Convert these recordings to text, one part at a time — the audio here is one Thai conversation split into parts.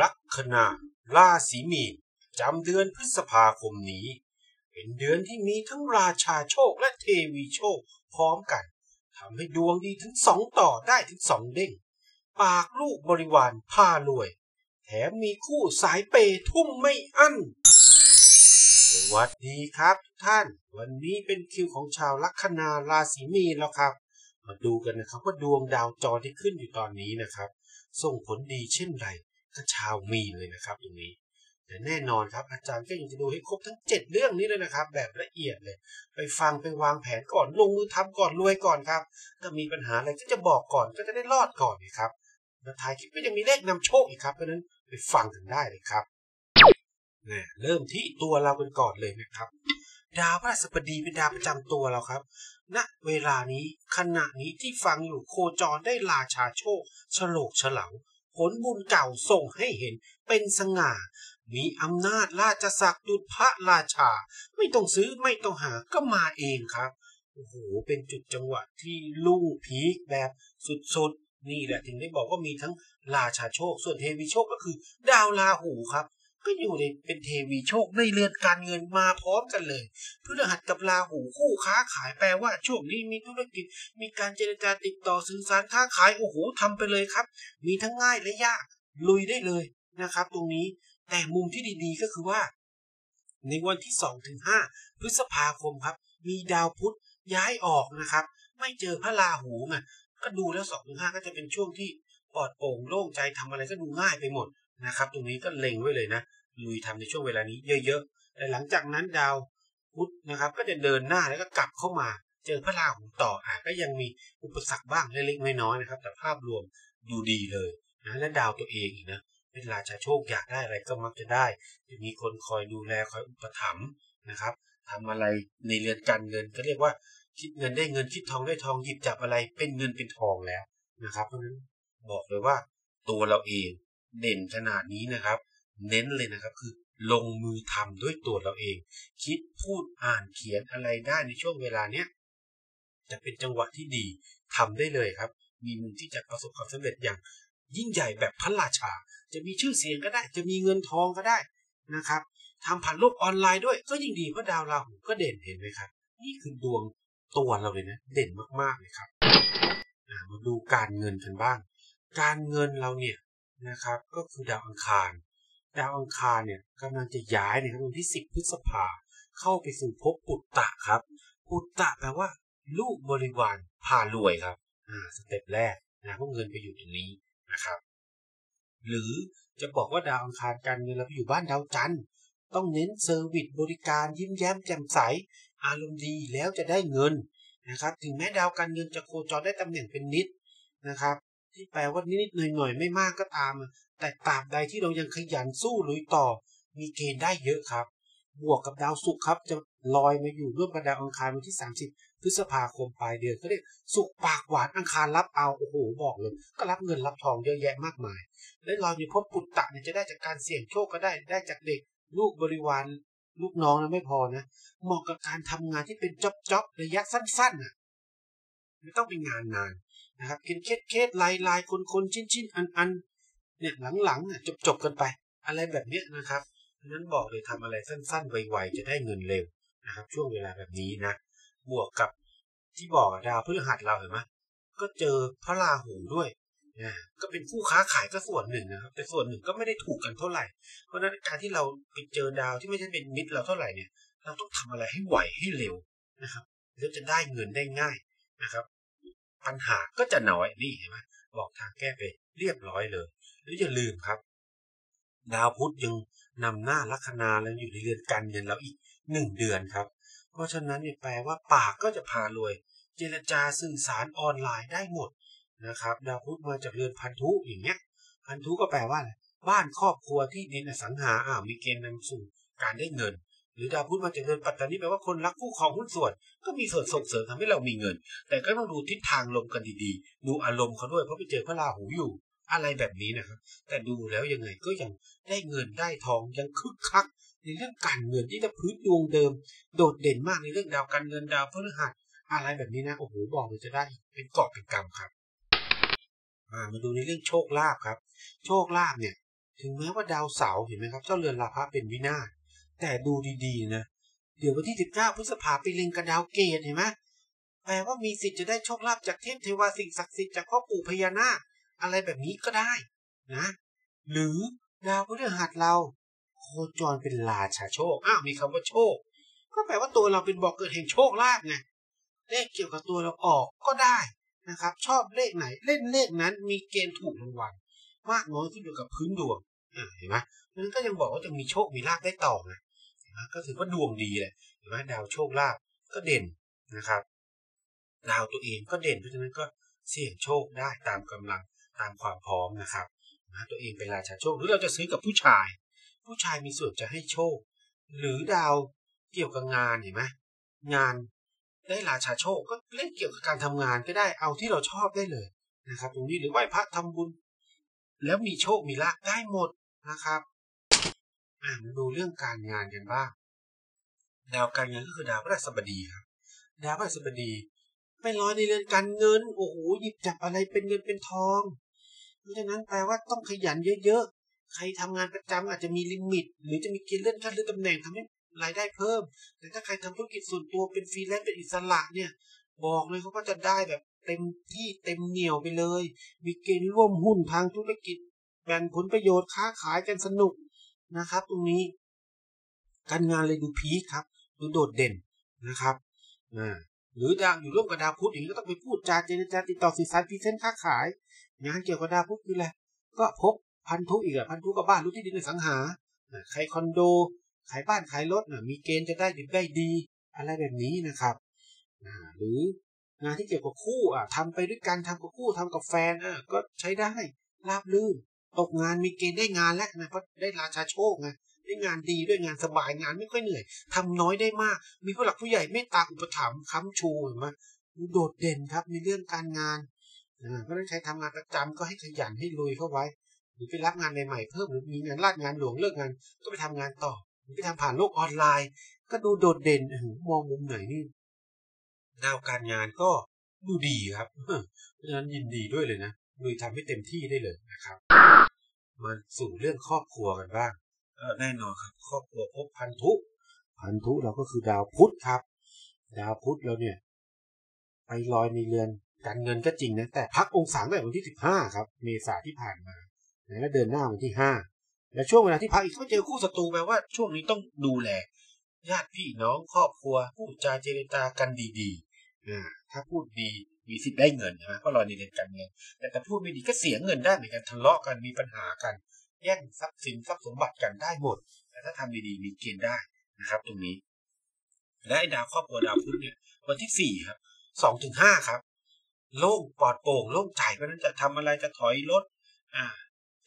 ลัคนาราศีมีนจำเดือนพฤษภาคมนี้ เป็นเดือนที่มีทั้งราชาโชคและเทวีโชคพร้อมกันทำให้ดวงดีถึงสองต่อได้ถึงสองเด้ง ปากลูกบริวารพารวย แถมมีคู่สายเปยทุ่มไม่อั้น สวัสดีครับทุกท่าน วันนี้เป็นคิวของชาวลัคนาราศีมีนแล้วครับ มาดูกันนะครับว่าดวงดาวจรที่ขึ้นอยู่ตอนนี้นะครับ ส่งผลดีเช่นไร กับชาวมีนเลยนะครับตรงนี้แต่แน่นอนครับอาจารย์ก็ยังจะดูให้ครบทั้ง 7 เรื่องนี้เลยนะครับ แบบละเอียดเลย ไปฟังไปวางแผนก่อนลงมือทำก่อนรวยก่อนครับถ้ามีปัญหาอะไรก็จะบอกก่อนก็จะได้รอดก่อนนะครับแล้วท้ายคลิปก็ยังมีเลขนำโชคอีกครับเพราะนั้นไปฟังกันได้เลยครับเนี่ยเริ่มที่ตัวเรากันก่อนเลยนะครับ ดาวพฤหัสบดีเป็นดาวประจำตัวเราครับณเวลานี้ขณะนี้ที่ฟังอยู่โคจรได้ราชาโชคฉลกฉลา ผลบุญเก่าส่งให้เห็นเป็นสง่า มีอำนาจราชศักดิ์ดุจพระราชา ไม่ต้องซื้อไม่ต้องหาก็มาเองครับ โอ้โห เป็นจุดจังหวะที่ลุ่งพีคแบบสุดๆ นี่แหละถึงได้บอกว่ามีทั้งราชาโชค ส่วนเทวีโชคก็คือ ดาวลาหูครับ ก็อยู่ในเป็นเทวีโชคในเรือนการเงินมาพร้อมกันเลยพฤหัสกับราหูคู่ค้าขายแปลว่าช่วงนี้มีธุรกิจ มีการเจรจาติดต่อสื่อสารค้าขายโอ้โหทำไปเลยครับ มีทั้งง่ายและยากลุยได้เลยนะครับ ตรงนี้แต่มุมที่ดีๆก็คือว่า ในวันที่2ถึง5พฤษภาคมครับ มีดาวพุธย้ายออกนะครับ ไม่เจอพระราหูไงก็ดูแล้ว2ถึง5ก็จะเป็นช่วงที่ปลอดโปร่งโล่งใจทำอะไรก็ดูง่ายไปหมด นะครับ ตรงนี้ก็เล็งไว้เลยนะลุยทำในช่วงเวลานี้เยอะๆแต่หลังจากนั้นดาวพุธนะครับ ก็จะเดินหน้าแล้วก็กลับเข้ามา เจอพระราหูต่ออะก็ยังมีอุปสรรคบ้างเล็กๆน้อยๆนะครับ แต่ภาพรวมดูดีเลยนะและดาวตัวเองอีกนะเป็นราชาโชคอยากได้อะไรก็มักจะได้ จะมีคนคอยดูแลคอยอุปถัมภ์นะครับทำอะไรในเรือนการเงินก็เรียกว่าคิดเงินได้เงินคิดทองได้ทองหยิบจับอะไรเป็นเงินเป็นทองแล้วนะครับ เพราะฉะนั้นบอกเลยว่าตัวเราเอง เด่นขนาดนี้นะครับ เน้นเลยนะครับคือลงมือทำด้วยตัวเราเอง คิดพูดอ่านเขียนอะไรได้ในช่วงเวลาเนี้ยจะเป็นจังหวะที่ดีทำได้เลยครับ มีมุมที่จะประสบความสำเร็จอย่าง ยิ่งใหญ่แบบพระราชา จะมีชื่อเสียงก็ได้ จะมีเงินทองก็ได้นะครับทำผ่านโลกออนไลน์ด้วย ก็ยิ่งดีเพราะดาวราหูก็เด่นเห็นไหมครับ นี่คือดวงตัวเราเลยนะ เด่นมากๆเลยครับมาดูการเงินกันบ้าง การเงินเราเนี่ย นะครับ ก็คือดาวอังคาร ดาวอังคารเนี่ยกำลังจะย้ายในวันที่ 10 พฤษภาเข้าไปสู่ภพปุตตะครับ ปุตตะแปลว่า ลูกบริวารพารวยครับ อ่าสเต็ปแรกนะพราะเงินไปอยู่ตรงนี้นะครับ หรือจะบอกว่าดาวอังคารการเงินเราไปอยู่บ้านดาวจันทร์ต้องเน้น service บริการยิ้มแย้มแจ่มใส อารมณ์ดีแล้วจะได้เงินนะครับ ถึงแม้ดาวการเงินจะโคจรได้ตำแหน่งเป็นนิจนะครับ ที่แปลว่านิดๆหน่อยๆไม่มากก็ตาม แต่ตราบใดที่เรายังขยันสู้ลุยต่อ มีเกณฑ์ได้เยอะครับ บวกกับดาวศุกร์ครับ จะลอยมาอยู่ร่วมกับดาวอังคารวันที่ 30 พฤษภาคมปลายเดือนก็เรียกศุกร์ปากหวานอังคารรับเอาโอ้โหบอกเลย ก็รับเงินรับทองเยอะแยะมากมาย และเราในพบปุตตะเนี่ยจะได้จากการเสี่ยงโชคก็ได้ได้จากเด็กลูกบริวารลูกน้องนะไม่พอนะเหมาะกับการทำงานที่เป็นจ็อบจ็อบระยะสั้นๆอะไม่ต้องเป็นงานนาน นะครับกินเคสเคสลายลายคนคนชิ้นชิ้นอันอันเนี่ยหลังๆเนี่ยจบจบกันไป อะไรแบบเนี้ยนะครับนั้นบอกเลยทำอะไรสั้นๆไวๆจะได้เงินเร็วนะครับ ช่วงเวลาแบบนี้นะ บวกกับที่บอกดาวพฤหัสเราเห็นไหมก็เจอพระราหูด้วยนะก็เป็นคู่ค้าขายก็ส่วนหนึ่งนะครับ แต่ส่วนหนึ่งก็ไม่ได้ถูกกันเท่าไหร่ เพราะนั้นการที่เราไปเจอดาวที่ไม่ใช่เป็นมิตรเราเท่าไหร่เนี่ย เราต้องทำอะไรให้ไหวให้เร็วนะครับแล้วจะได้เงินได้ง่ายนะครับ ปัญหาก็จะน้อยนี่เห็นไหมบอกทางแก้ไปเรียบร้อยเลย แล้วอย่าลืมครับ ดาวพุธยังนำหน้าลัคนาแล้วอยู่ในเรือนการเงินเราอีกหนึ่งเดือนครับ เพราะฉะนั้นเนี่ยแปลว่าปากก็จะพารวย เจรจาสื่อสารออนไลน์ได้หมดนะครับ ดาวพุธมาจากเรือนพันธุอย่างเงี้ย พันธุก็แปลว่าอะไรบ้านครอบครัวที่ดินอสังหาอ่ามีเกณฑ์นำสู่การได้เงิน หรือดาวพุธมาจากเรือนปัตตานีแปลว่าคนรักคู่ครองหุ้นส่วน ก็มีส่วนส่งเสริมทำให้เรามีเงิน แต่ก็ต้องดูทิศทางลมกันดีๆ ดูอารมณ์เขาด้วยเพราะไปเจอพระราหูอยู่ อะไรแบบนี้นะครับ แต่ดูแล้วยังไงก็ยังได้เงินได้ทองยังคึกคัก ในเรื่องการเงินที่จะพื้นดวงเดิม โดดเด่นมากในเรื่องดาวการเงินดาวพฤหัสอะไรแบบนี้นะโอ้โหบอกเลยจะได้เป็นกาะเป็นกำครับมามาดูในเรื่องโชคลาภครับ โชคลาภเนี่ย ถึงแม้ว่าดาวเสาร์เห็นไหมครับ เจ้าเรือนลาภะเป็นวินาศ แต่ดูดีๆนะ เดี๋ยววันที่ 19 พฤษภาไปเล็งกับดาวเกตเห็นไหมแปลว่ามีสิทธิ์จะได้โชคลาภจากเทพเทวาสิ่งศักดิ์สิทธิ์จากพ่อปู่พญานาคอะไรแบบนี้ก็ได้นะ หรือดาวพฤหัสเราโคจรเป็นราชาโชค อ้าวมีคำว่าโชค ก็แปลว่าตัวเราเป็นบอกเกิดแห่งโชคลาภไงเลขเกี่ยวกับตัวเราออกก็ได้นะครับ ชอบเลขไหนเล่นเลขนั้นมีเกณฑ์ถูกรางวัลมากน้อยขึ้นอยู่กับพื้นดวงเห็นไหม มันก็ยังบอกว่าจะมีโชคมีลาภได้ต่อไงเห็นไหมก็ถือว่าดวงดีเลยเห็นไหมดาวโชคลาภก็เด่นนะครับดาวตัวเองก็เด่นเพราะฉะนั้นก็เสี่ยงโชคได้ตามกำลังตามความพร้อมนะครับนะตัวเองเป็นราชาโชคหรือเราจะซื้อกับผู้ชาย ผู้ชายมีส่วนจะให้โชค หรือดาวเกี่ยวกับงานเห็นไหมงานได้ราชาโชคก็เล่นเกี่ยวกับการทำงานก็ได้เอาที่เราชอบได้เลยนะครับ ตรงนี้หรือไหว้พระทำบุญ แล้วมีโชคมีลาภได้หมดนะครับ มาดูเรื่องการงานกันบ้าง ดาวการเงินก็คือดาวพฤหัสบดีครับ ดาวพฤหัสบดี ไม่ร้อยในเรื่องการเงิน โอ้โห หยิบจับอะไรเป็นเงินเป็นทอง เพราะฉะนั้นแปลว่าต้องขยันเยอะๆ ใครทำงานประจำอาจจะมี limit หรือจะมีเกณฑ์เลื่อนขั้นหรือตำแหน่งทำให้รายได้เพิ่ม แต่ถ้าใครทำธุรกิจส่วนตัวเป็นฟรีแลนซ์เป็นอิสระเนี่ย บอกเลยเขาก็จะได้แบบเต็มที่เต็มเหนียวไปเลย มีเกณฑ์ร่วมหุ้นทางธุรกิจ แบ่งผลประโยชน์ค้าขายกันสนุก นะครับ ตรงนี้ การงานเลยดูพีคครับดูโดดเด่นนะครับอ่าหรือดาวอยู่ร่วมกับดาวพุธอย่างนี้ก็ต้องไปพูดจาเจรจาติดต่อสื่อสารพรีเซนค้าขายงานเกี่ยวกับดาวพุธคืออะไรก็พบพันธุอีกอะพันธุกับบ้านรู้ที่ดินในสังหาใครคอนโด ขายบ้านขายรถมีเกณฑ์จะได้ดีได้ดี อะไรแบบนี้นะครับหรืองานที่เกี่ยวกับคู่อะทำไปด้วยกันทำกับคู่ทำกับแฟนอะก็ใช้ได้ราบลื่น ตกงานมีเกณฑ์ได้งานแล้วนะเพราะได้ราชาโชคไงได้งานดีด้วยงานสบายงานไม่ค่อยเหนื่อยทำน้อยได้มาก มีผู้หลักผู้ใหญ่เมตตาอุปถัมภ์ค้ำชูเห็นไหมโดดเด่นครับในเรื่องการงานเพราะนั้นใครทำงานประจำก็ให้ขยันให้ลุยเข้าไว้ หรือไปรับงานใหม่ๆเพิ่มหรือมีงานลาดงานหลวงเลิกงานก็ไปทำงานต่อหรือไปทำผ่านโลกออนไลน์ ก็ดูโดดเด่นมองมุมไหนนี่ดาวการงานก็ดูดีครับเพราะฉะนั้นยินดีด้วยเลยนะ ลุยทำให้เต็มที่ได้เลยนะครับ มาสู่เรื่องครอบครัวกันบ้างแน่นอนครับ ครอบครัวพบพันธุพันธุเราก็คือดาวพุธครับ ดาวพุธเราเนี่ย ไปลอยในเรือนการเงินก็จริงนะแต่พักองศาตั้งแต่วันที่สิบห้าครับ เมษาที่ผ่านมาแล้วเดินหน้าวันที่ห้าและช่วงเวลาที่พักอีกก็เจอคู่ศัตรูแปลว่าช่วงนี้ต้องดูแลญาติพี่น้องครอบครัวพูดจาเจรจากันดีๆ อ่า ถ้าพูดดี มีสิทธิ์ได้เงินนะเพราะเราในเรื่องการเงินแต่ถ้าพูดไม่ดีก็เสียเงินได้เหมือนกันทะเลาะกันมีปัญหากัน แย่งทรัพย์สินทรัพย์สมบัติกันได้หมดแต่ถ้าทำดีๆมีเกณฑ์ได้นะครับ ตรงนี้ และดาวครอบครัวดาวพุธเนี่ยวันที่สี่ครับสองถึงห้าครับ โล่งปลอดโปร่งโล่งใจเพราะนั้นจะทำอะไรจะถอยรถอ่า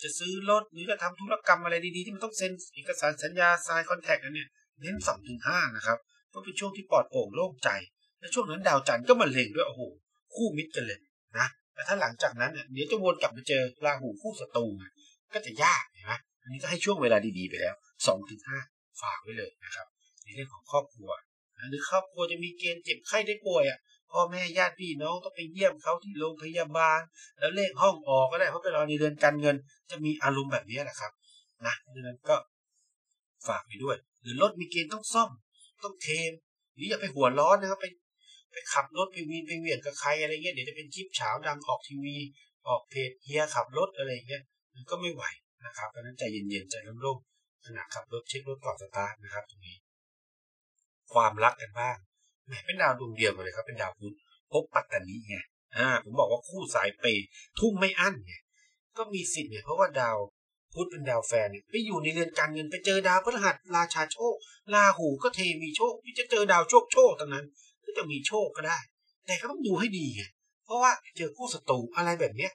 จะซื้อรถหรือจะทำธุรกรรมอะไรดีๆ ที่มันต้องเซ็นเอกสารสัญญาซายคอนแทคกันเนี่ยเน้นสองถึงห้านะครับก็เป็นช่วงที่ปลอดโปร่งโล่งใจและช่วงนั้นดาวจันทร์ก็มาเล็งด้วยโอ้โห คู่มิตรกันเลยนะแต่ถ้าหลังจากนั้นเนี่ยเดี๋ยวจะวนกลับมาเจอราหูคู่ศัตรูก็จะยากนไหมอันนี้ก็ให้ช่วงเวลาดีๆไปแล้วสองถึงห้าฝากไว้เลยนะครับในเรื่องของครอบครัวหรือครอบครัวจะมีเกณฑ์เจ็บไข้ได้ป่วยอะพ่อแม่ญาติพี่น้องต้องไปเยี่ยมเขาที่โรงพยาบาล แล้วเลขห้องออกก็ได้เพราะไปรอในเดือนการเงิน จะมีอารมณ์แบบนี้แหละครับนะดังนั้นก็ฝากไปด้วย หรือรถมีเกณฑ์ต้องซ่อม ต้องเทมหรืออย่าไปหัวร้อนนะครับไป ไปขับรถไปวีนไปเวียนกับใครอะไรเงี้ยเดี๋ยวจะเป็นคลิปเช้าดังออกทีวี ออกเพจเฮียขับรถอะไรเงี้ยมันก็ไม่ไหวนะครับเพราะนั้นใจเย็นๆใจร่มๆขณะขับรถเช็ครถก่อนสตาร์ทนะครับตรงนี้ ความรักกันบ้างแหมเป็นดาวดวงเดียวกันเลยครับเป็นดาวพุธพบปัตตานีไงอ่าผมบอกว่าคู่สายเปย์ทุ่มไม่อั้นไงก็มีสิทธิ์เนี่ยเพราะว่าดาวพุธเป็นดาวแฟนเนี่ยไปอยู่ในเรือนการเงินไปเจอดาวพฤหัสราชาโชคราหูก็เทมีโชคที่จะเจอดาวโชคโชคตรงนั้น ก็จะมีโชคก็ได้ แต่ก็ต้องดูให้ดีไงเพราะว่าเจอคู่ศัตรูอะไรแบบเนี้ย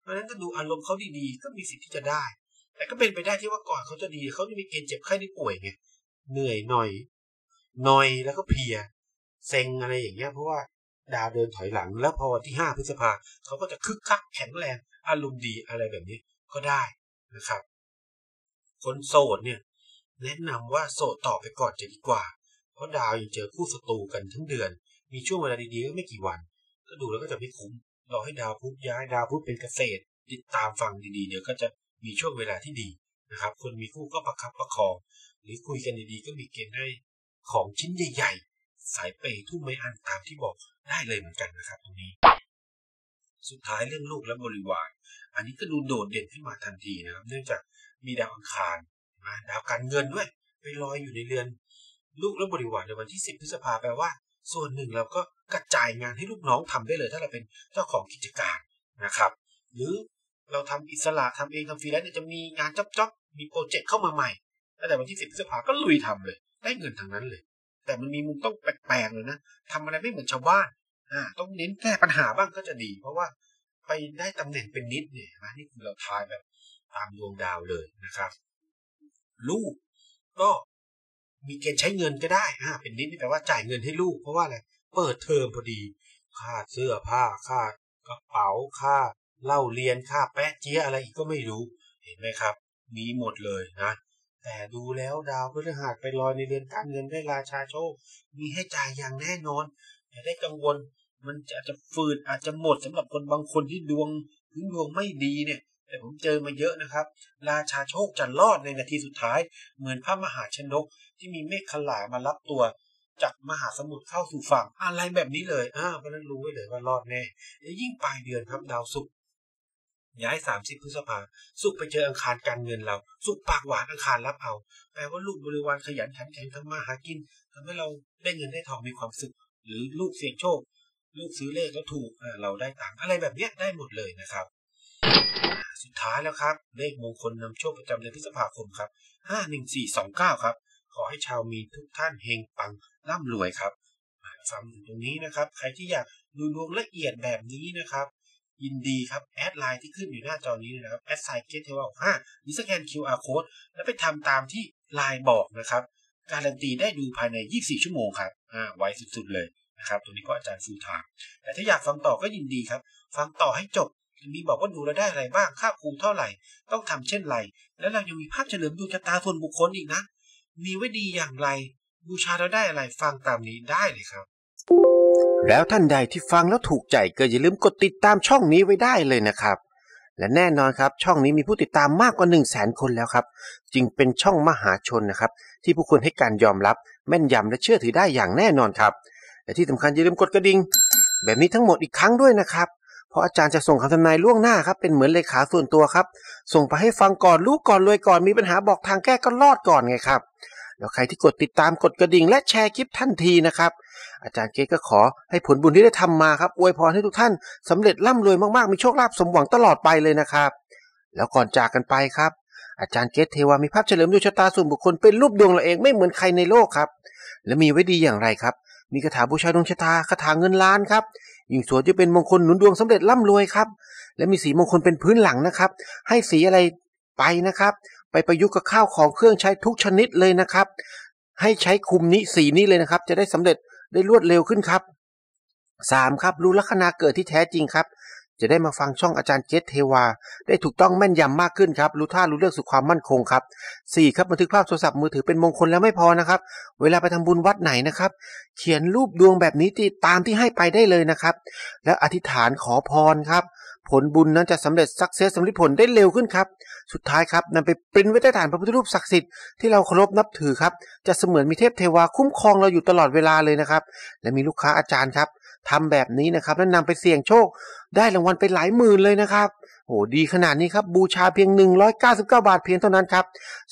เพราะฉะนั้นถ้าดูอารมณ์เขาดีๆก็มีสิทธิ์ที่จะได้ แต่ก็เป็นไปได้ที่ว่าก่อนเขาจะดีเขาจะมีเกณฑ์เจ็บไข้ได้ป่วยไงเหนื่อยหน่อยหน่อยแล้วก็เพียเซ็งอะไรอย่างเงี้ยเพราะว่าดาวเดินถอยหลัง แล้วพอวันที่ห้าพฤษภาเขาก็จะคึกคักแข็งแรงอารมณ์ดีอะไรแบบนี้ก็ได้นะครับ คนโสดเนี่ย แนะนำว่าโสดต่อไปก่อนจะดีกว่า ราะดาวยังเจอคู่ศัตรูกันทั้งเดือน มีช่วงเวลาดีๆก็ไม่กี่วัน ก็ดูแล้วก็จะไม่คุ้มรอให้ดาวพุธย้ายดาวพุธเป็นเกษตร ติดตามฟังดีๆเดี๋ยวก็จะมีช่วงเวลาที่ดีนะครับคนมีคู่ก็ประคับประคอง หรือคุยกันดีๆก็มีเกณฑ์ได้ของชิ้นใหญ่ๆ สายเปย์ทุ่มไม่อันตามที่บอกได้เลยเหมือนกันนะครับตรงนี้ สุดท้ายเรื่องลูกและบริวาร อันนี้ก็ดูโดดเด่นขึ้นมาทันทีนะครับ เนื่องจากมีดาวอังคารมาดาวการเงินด้วยไปลอยอยู่ในเรือน ลูกและบริวารในวันที่ 10 พฤษภาแปลว่า ส่วนหนึ่งเราก็กระจายงานให้ลูกน้องทำได้เลย ถ้าเราเป็นเจ้าของกิจการนะครับ หรือเราทำอิสระทำเองทำฟรีแลนซ์เนี่ยจะมีงาน job ๆมี project เข้ามาใหม่ตั้งแต่วันที่ 10 พฤษภาก็ลุยทำเลย ได้เงินทางนั้นเลย แต่มันมีมุมมองแปลกๆเลยนะทำอะไรไม่เหมือนชาวบ้านอ่าต้องเน้นแก้ปัญหาบ้างก็จะดี เพราะว่าไปได้ตำแหน่งเป็นนิจเนี่ยนะนี่คือเราทายแบบตามดวงดาวเลยนะครับ ลูกก็ มีเกณฑ์ใช้เงินก็ได้อ่าเป็นนิจนี่แปลว่าจ่ายเงินให้ลูกเพราะว่าอะไรเปิดเทอมพอดีค่าเสื้อผ้าค่ากระเป๋าค่าเล่าเรียนค่าแปะเจี๊ยอะไรอีกก็ไม่รู้เห็นไหมครับ มีหมดเลยนะแต่ดูแล้วดาวพฤหัสไปลอยในเรือนการเงินได้ราชาโชค มีให้จ่ายอย่างแน่นอนอย่าได้กังวลมันอาจจะฝืดอาจจะหมดสำหรับคนบางคนที่ดวงพื้นดวงไม่ดีเนี่ย แต่ผมเจอมาเยอะนะครับ ราชาโชคจะรอดในนาทีสุดท้าย เหมือนพระมหาชนก ที่มีเมฆขลามารับตัวจากมหาสมุทรเข้าสู่ฝั่งอะไรแบบนี้เลยอ่าเพราะนั้นรู้ไว้เลยว่ารอดแน่และยิ่งปลายเดือนครับดาวศุกร์ย้ายสามสิบพฤษภาสุกไปเจออังคารการเงินเรา สุกปากหวานอังคารรับเอา แปลว่าลูกบริวารขยันขันแข็งทำมาหากินทำให้เราได้เงินได้ทองมีความสุข หรือลูกเสี่ยงโชค ลูกซื้อเลขแล้วถูกเราได้ตังอะไรแบบนี้ได้หมดเลยนะครับ สุดท้ายแล้วครับ เลขมงคลนำโชคประจำเดือนพฤษภาคมครับห้าหนึ่งสี่สองเก้าครับ ขอให้ชาวมีนทุกท่านเฮงปังร่ำรวยครับฟังถึงตรงนี้นะครับ ใครที่อยากดูดวงละเอียดแบบนี้นะครับ ยินดีครับแอดไลน์ที่ขึ้นอยู่หน้าจอนี้นะครับ at sign เกตเทวาห้าหรือสแกน QR code แล้วไปทำตามที่ไลน์บอกนะครับ การันตีได้ดูภายใน 24 ชั่วโมงครับอ่าไวสุดๆเลยนะครับตรงนี้ก็อาจารย์ฟูทามแต่ถ้าอยากฟังต่อก็ยินดีครับ ฟังต่อให้จบมีบอกว่าดูแล้วได้อะไรบ้าง ค่าครูเท่าไหร่ ต้องทำเช่นไร แล้วเรายังมีภาพเฉลิมดวงชะตาส่วนบุคคลอีกนะ มีไว้ดีอย่างไร บูชาเราได้อะไรฟังตามนี้ได้เลยครับ แล้วท่านใดที่ฟังแล้วถูกใจก็อย่าลืมกดติดตามช่องนี้ไว้ได้เลยนะครับ และแน่นอนครับช่องนี้มีผู้ติดตามมากกว่า1 0 0 0 0แสนคนแล้วครับ จึงเป็นช่องมหาชนนะครับ ที่ผู้คนให้การยอมรับ แม่นยำและเชื่อถือได้อย่างแน่นอนครับ และที่สำคัญอย่าลืมกดกระดิ่งแบบนี้ทั้งหมดอีกครั้งด้วยนะครับเพราะอาจารย์จะส่งคำทำนายล่วงหน้าครับ เป็นเหมือนเลขาส่วนตัวครับ ส่งไปให้ฟังก่อนรู้ก่อนรวยก่อนมีปัญหาบอกทางแก้ก็รอดก่อนไงครับ แล้วใครที่กดติดตามกดกระดิ่งและแชร์คลิปทันทีนะครับ อาจารย์เก๊ก็ขอให้ผลบุญที่ได้ทำมาครับอวยพรให้ทุกท่านสำเร็จร่ำรวยมากๆมีโชคลาภสมหวังตลอดไปเลยนะครับ แล้วก่อนจากกันไปครับ อาจารย์เกตเทวามีภาพเฉลิมดวงชะตาส่วนบุคคลเป็นรูปดวงเราเองไม่เหมือนใครในโลกครับ และมีไว้ดีอย่างไรครับ มีคาถาบูชาดวงชะตาคาถาเงินล้านครับยิ่งสวยจะเป็นมงคลหนุนดวงสำเร็จร่ำรวยครับและมีสีมงคลเป็นพื้นหลังนะครับ ให้สีอะไรไปนะครับ ไปประยุกต์กับข้าวของเครื่องใช้ทุกชนิดเลยนะครับ ให้ใช้คุมนี้สีนี้เลยนะครับ จะได้สำเร็จได้รวดเร็วขึ้นครับสามครับรู้ลัคนาเกิดที่แท้จริงครับ จะได้มาฟังช่องอาจารย์เกตเทวา ได้ถูกต้องแม่นยำมากขึ้นครับ รู้ท่ารู้เรื่องสุขความมั่นคงครับสี่ครับบันทึกภาพโทรศัพท์มือถือเป็นมงคลแล้วไม่พอนะครับ เวลาไปทำบุญวัดไหนนะครับ เขียนรูปดวงแบบนี้ที่ตามที่ให้ไปได้เลยนะครับ แล้วอธิษฐานขอพรครับ ผลบุญนั้นจะสำเร็จสักเซสสำเร็จผลได้เร็วขึ้นครับ สุดท้ายครับนำไปปริ้นไว้ใต้ฐานพระพุทธรูปศักดิ์สิทธิ์ที่เราเคารพนับถือครับ จะเสมือนมีเทพเทวาคุ้มครองเราอยู่ตลอดเวลาเลยนะครับ และมีลูกค้าอาจารย์ครับ ทำแบบนี้นะครับแล้วนำไปเสี่ยงโชค ได้รางวัลไปหลายหมื่นเลยนะครับโอ้ดีขนาดนี้ครับ บูชาเพียง 199 บาทเพียงเท่านั้นครับ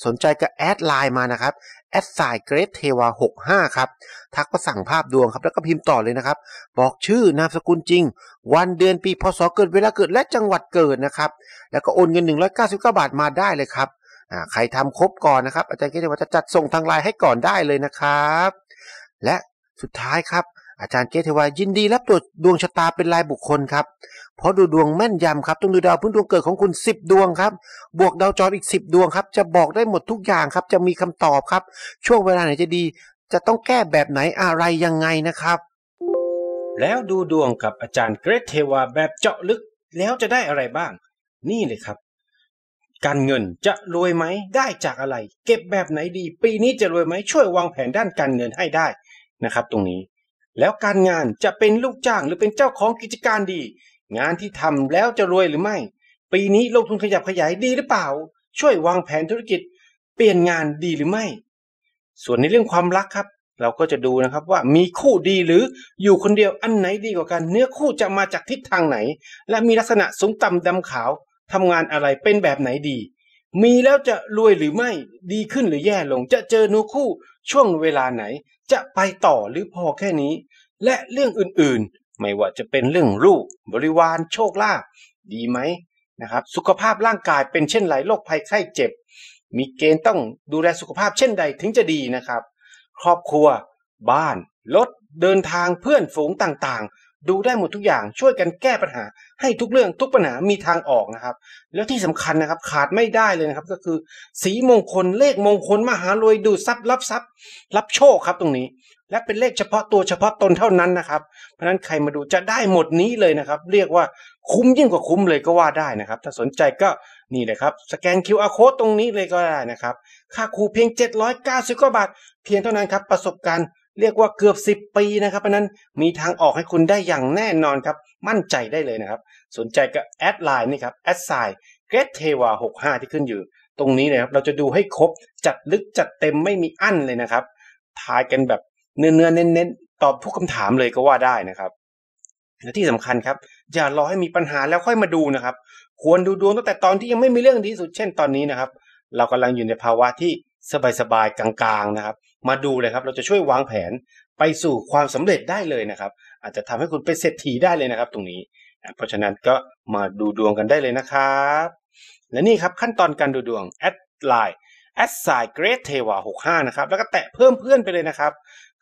สนใจก็แอดไลน์มานะครับ at sign เกตเทวา65 ครับ ทักมาสั่งภาพดวงครับ แล้วก็พิมพ์ต่อเลยนะครับ บอกชื่อนามสกุลจริง วันเดือนปีพศเกิดเวลาเกิดและจังหวัดเกิดนะครับ แล้วก็โอนเงิน 199 บาทมาได้เลยครับใครทำครบก่อนนะครับ อาจารย์เกตเทวาจะจัดส่งทางไลน์ให้ก่อนได้เลยนะครับ และสุดท้ายครับ อาจารย์เกตเทวายินดีรับตรวจดวงชะตาเป็นรายบุคคลครับ เพราะดูดวงแม่นยำครับต้องดูดาวพื้นดวงเกิดของคุณ10 ดวงครับ บวกดาวจรอีก 10 ดวงครับ จะบอกได้หมดทุกอย่างครับ จะมีคำตอบครับ ช่วงเวลาไหนจะดี จะต้องแก้แบบไหนอะไรยังไงนะครับ แล้วดูดวงกับอาจารย์เกรทเทวาแบบเจาะลึกแล้วจะได้อะไรบ้าง นี่เลยครับ การเงินจะรวยไหมได้จากอะไร เก็บแบบไหนดี ปีนี้จะรวยไหมช่วยวางแผนด้านการเงินให้ได้นะครับ ตรงนี้ แล้วการงานจะเป็นลูกจ้างหรือเป็นเจ้าของกิจการดี งานที่ทำแล้วจะรวยหรือไม่ ปีนี้ลงทุนขยับขยายดีหรือเปล่า ช่วยวางแผนธุรกิจ เปลี่ยนงานดีหรือไม่ ส่วนในเรื่องความรักครับ เราก็จะดูนะครับว่ามีคู่ดีหรืออยู่คนเดียวอันไหนดีกว่ากัน เนื้อคู่จะมาจากทิศทางไหน และมีลักษณะสูงต่ำดำขาวทำงานอะไรเป็นแบบไหนดี มีแล้วจะรวยหรือไม่ ดีขึ้นหรือแย่ลง จะเจอเนื้อคู่ช่วงเวลาไหน จะไปต่อหรือพอแค่นี้ และเรื่องอื่นๆ ไม่ว่าจะเป็นเรื่องลูก บริวารโชคลาภดีไหมนะครับ สุขภาพร่างกายเป็นเช่นไรโรคภัยไข้เจ็บ มีเกณฑ์ต้องดูแลสุขภาพเช่นใดถึงจะดีนะครับ ครอบครัว บ้านรถเดินทางเพื่อนฝูงต่างๆ ดูได้หมดทุกอย่างช่วยกันแก้ปัญหา ให้ทุกเรื่องทุกปัญหามีทางออกนะครับ แล้วที่สำคัญนะครับ ขาดไม่ได้เลยนะครับ ก็คือ สีมงคลเลขมงคลมหารวยดูทรัพย์รับทรัพย์ รับโชคครับตรงนี้ และเป็นเลขเฉพาะตัวเฉพาะตนเท่านั้นนะครับ เพราะฉะนั้นใครมาดูจะได้หมดนี้เลยนะครับ เรียกว่าคุ้มยิ่งกว่าคุ้มเลยก็ว่าได้นะครับ ถ้าสนใจก็นี่เลยครับ สแกน QR code ตรงนี้เลยก็ได้นะครับ ค่าครูเพียง 790กว่าบาท เพียงเท่านั้นครับประสบการณ์ เรียกว่าเกือบ 10 ปีนะครับเพราะนั้นมีทางออกให้คุณได้อย่างแน่นอนครับ มั่นใจได้เลยนะครับ สนใจก็แอดไลน์นี่ครับ at sign เกตเทวา65 ที่ขึ้นอยู่ ตรงนี้นะครับเราจะดูให้ครบจัดลึกจัดเต็มไม่มีอั้นเลยนะครับทายกันแบบเนื้อเนื้อเน้นๆตอบทุกคำถามเลยก็ว่าได้นะครับและที่สำคัญครับ อย่ารอให้มีปัญหาแล้วค่อยมาดูนะครับ ควรดูดวงตั้งแต่ตอนที่ยังไม่มีเรื่องดีสุดเช่นตอนนี้นะครับ เรากำลังอยู่ในภาวะที่สบายๆกลางๆนะครับ มาดูเลยครับ เราจะช่วยวางแผนไปสู่ความสำเร็จได้เลยนะครับ อาจจะทำให้คุณเป็นเศรษฐีได้เลยนะครับ ตรงนี้เพราะฉะนั้นก็มาดูดวงกันได้เลยนะครับ และนี่ครับขั้นตอนการดูดวงแอดไลน์ at sign เกตเทวา65นะครับ แล้วก็แตะเพิ่มเพื่อนไปเลยนะครับ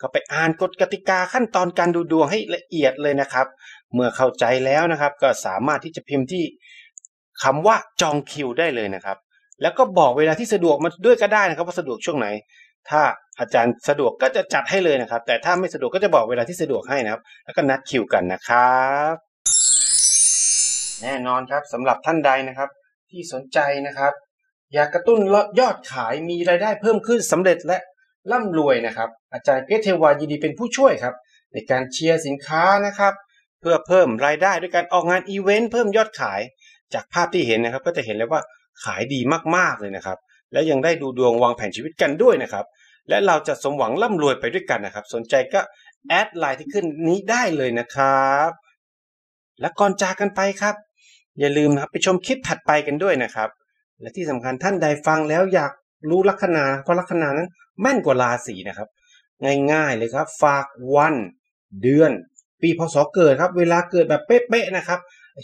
ก็ไปอ่านกฎกติกาขั้นตอนการดูดวงให้ละเอียดเลยนะครับ เมื่อเข้าใจแล้วนะครับ ก็สามารถที่จะพิมพ์ที่คำว่าจองคิวได้เลยนะครับ แล้วก็บอกเวลาที่สะดวกมาด้วยก็ได้นะครับ ว่าสะดวกช่วงไหน ถ้าอาจารย์สะดวกก็จะจัดให้เลยนะครับ แต่ถ้าไม่สะดวกก็จะบอกเวลาที่สะดวกให้นะครับ แล้วก็นัดคิวกันนะครับ แน่นอนครับสำหรับท่านใดนะครับ ที่สนใจนะครับ อยากกระตุ้นยอดขายมีรายได้เพิ่มขึ้นสำเร็จและร่ำรวยนะครับ อาจารย์เกรเทวายินดีเป็นผู้ช่วยครับ ในการเชียร์สินค้านะครับ เพื่อเพิ่มรายได้ด้วยการออกงานอีเวนต์เพิ่มยอดขาย จากภาพที่เห็นนะครับ ก็จะเห็นเลยว่าขายดีมากๆเลยนะครับ และยังได้ดูดวงวางแผนชีวิตกันด้วยนะครับ และเราจะสมหวังร่ำรวยไปด้วยกันนะครับ สนใจก็แอดไลน์ที่ขึ้นนี้ได้เลยนะครับ และก่อนจากกันไปครับ อย่าลืมนะครับไปชมคลิปถัดไปกันด้วยนะครับ และที่สำคัญท่านใดฟังแล้วอยากรู้ลัคนาเพราะลัคนานั้นแม่นกว่าราศีนะครับ ง่ายๆเลยครับ ฝากวัน เดือน ปีพศเกิดครับ เวลาเกิดแบบเป๊ะๆนะครับ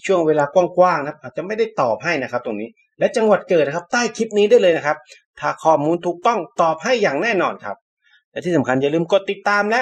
ช่วงเวลากว้างๆนะครับ อาจจะไม่ได้ตอบให้นะครับ ตรงนี้ และจังหวัดเกิดนะครับ ใต้คลิปนี้ได้เลยนะครับ ถ้าข้อมูลถูกต้องตอบให้อย่างแน่นอนครับ และที่สำคัญอย่าลืมกดติดตามและ